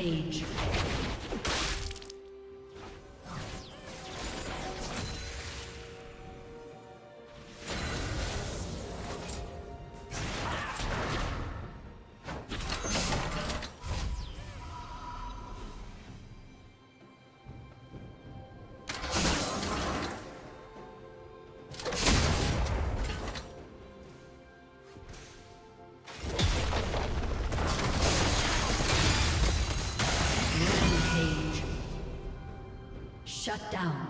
Rampage. Shut down.